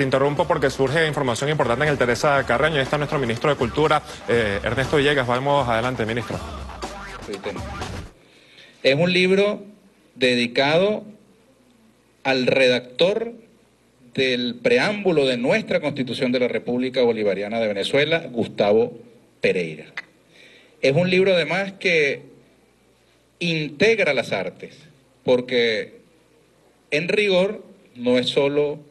te interrumpo porque surge información importante en el Teresa Carreño. Ahí está nuestro ministro de Cultura, eh, Ernesto Villegas. Vamos adelante, ministro. Es un libro dedicado al redactor del preámbulo de nuestra Constitución de la República Bolivariana de Venezuela, Gustavo Pereira. Es un libro además que integra las artes, porque en rigor no es solo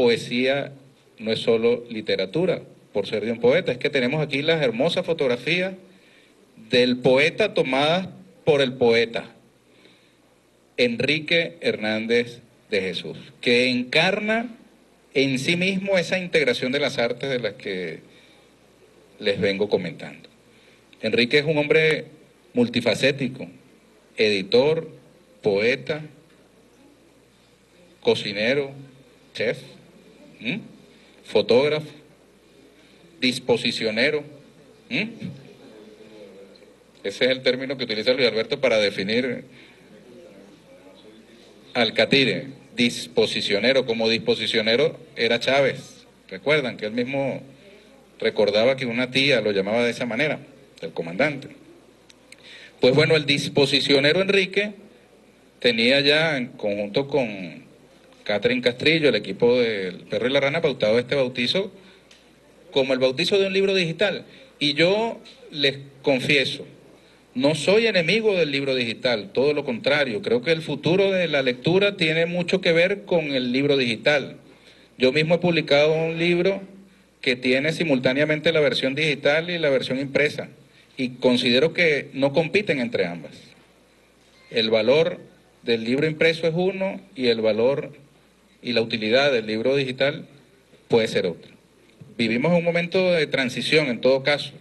poesía, no es solo literatura, por ser de un poeta, es que tenemos aquí las hermosas fotografías del poeta tomadas por el poeta, Enrique Hernández de Jesús, que encarna en sí mismo esa integración de las artes de las que les vengo comentando. Enrique es un hombre multifacético, editor, poeta, cocinero, chef, fotógrafo, disposicionero. Ese es el término que utiliza Luis Alberto para definir al catire, disposicionero. Como disposicionero era Chávez. Recuerdan que él mismo recordaba que una tía lo llamaba de esa manera, el comandante. Pues bueno, el disposicionero Enrique tenía ya en conjunto con Catherine Castrillo, el equipo del Perro y la Rana, pautado este bautizo como el bautizo de un libro digital. Y yo les confieso, no soy enemigo del libro digital, todo lo contrario, creo que el futuro de la lectura tiene mucho que ver con el libro digital. Yo mismo he publicado un libro que tiene simultáneamente la versión digital y la versión impresa y considero que no compiten entre ambas. El valor del libro impreso es uno y el valor y la utilidad del libro digital puede ser otro. Vivimos un momento de transición en todo caso,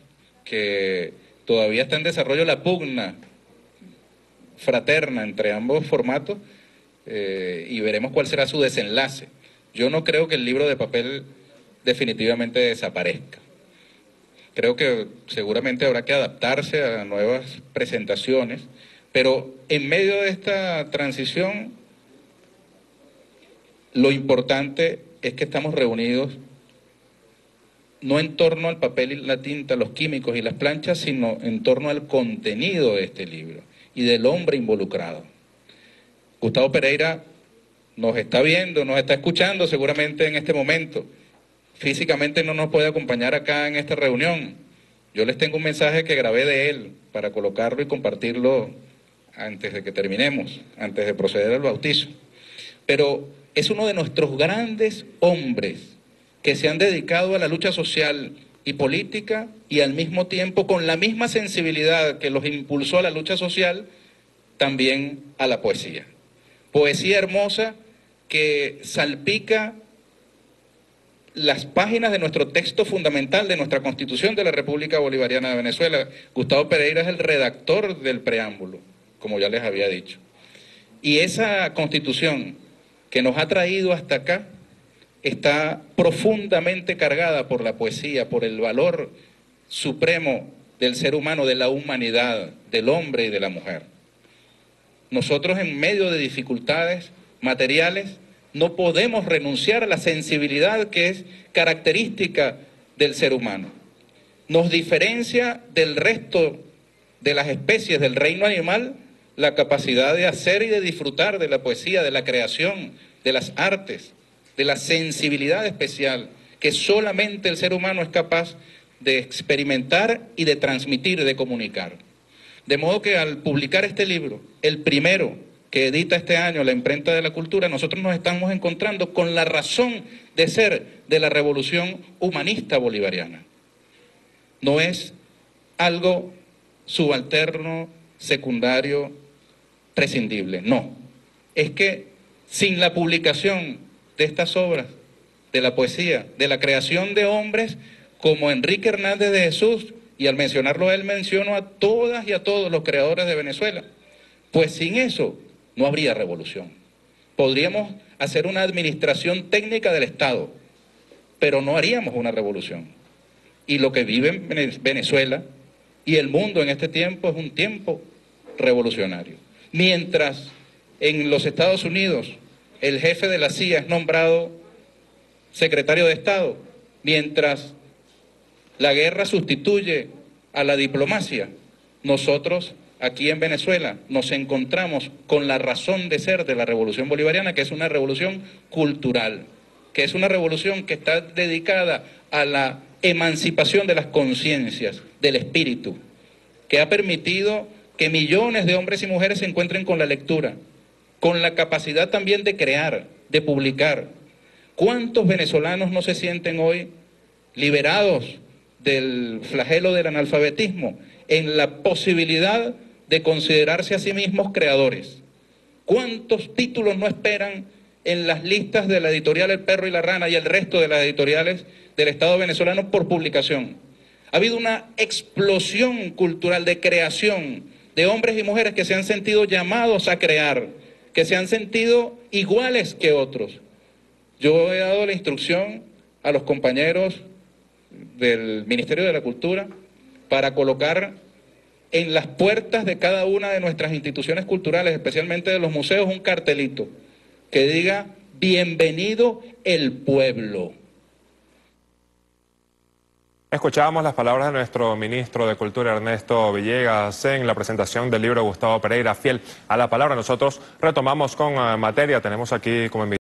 que todavía está en desarrollo la pugna fraterna entre ambos formatos eh, y veremos cuál será su desenlace. Yo no creo que el libro de papel definitivamente desaparezca. Creo que seguramente habrá que adaptarse a nuevas presentaciones, pero en medio de esta transición, lo importante es que estamos reunidos no en torno al papel y la tinta, los químicos y las planchas, sino en torno al contenido de este libro y del hombre involucrado. Gustavo Pereira nos está viendo, nos está escuchando seguramente en este momento. Físicamente no nos puede acompañar acá en esta reunión. Yo les tengo un mensaje que grabé de él para colocarlo y compartirlo antes de que terminemos, antes de proceder al bautizo. Pero es uno de nuestros grandes hombres que se han dedicado a la lucha social y política y al mismo tiempo con la misma sensibilidad que los impulsó a la lucha social, también a la poesía. Poesía hermosa que salpica las páginas de nuestro texto fundamental de nuestra Constitución de la República Bolivariana de Venezuela. Gustavo Pereira es el redactor del preámbulo, como ya les había dicho. Y esa Constitución que nos ha traído hasta acá, está profundamente cargada por la poesía, por el valor supremo del ser humano, de la humanidad, del hombre y de la mujer. Nosotros en medio de dificultades materiales no podemos renunciar a la sensibilidad que es característica del ser humano. Nos diferencia del resto de las especies del reino animal la capacidad de hacer y de disfrutar de la poesía, de la creación, de las artes, de la sensibilidad especial que solamente el ser humano es capaz de experimentar y de transmitir, de comunicar. De modo que al publicar este libro, el primero que edita este año la imprenta de la cultura, nosotros nos estamos encontrando con la razón de ser de la revolución humanista bolivariana. No es algo subalterno, secundario, prescindible, no. Es que sin la publicación de estas obras, de la poesía, de la creación de hombres como Enrique Hernández de Jesús, y al mencionarlo él menciono a todas y a todos los creadores de Venezuela, pues sin eso no habría revolución. Podríamos hacer una administración técnica del Estado, pero no haríamos una revolución. Y lo que vive en Venezuela y el mundo en este tiempo es un tiempo revolucionario. Mientras en los Estados Unidos el jefe de la CIA es nombrado secretario de Estado, mientras la guerra sustituye a la diplomacia, nosotros aquí en Venezuela nos encontramos con la razón de ser de la revolución bolivariana, que es una revolución cultural, que es una revolución que está dedicada a la emancipación de las conciencias, del espíritu, que ha permitido que millones de hombres y mujeres se encuentren con la lectura, con la capacidad también de crear, de publicar. ¿Cuántos venezolanos no se sienten hoy liberados del flagelo del analfabetismo en la posibilidad de considerarse a sí mismos creadores? ¿Cuántos títulos no esperan en las listas de la editorial El Perro y la Rana y el resto de las editoriales del Estado venezolano por publicación? Ha habido una explosión cultural de creación de hombres y mujeres que se han sentido llamados a crear, que se han sentido iguales que otros. Yo he dado la instrucción a los compañeros del Ministerio de la Cultura para colocar en las puertas de cada una de nuestras instituciones culturales, especialmente de los museos, un cartelito que diga, bienvenido el pueblo. Escuchábamos las palabras de nuestro ministro de Cultura, Ernesto Villegas, en la presentación del libro Gustavo Pereira, Fiel a la Palabra. Nosotros retomamos con eh, materia. Tenemos aquí como invitado.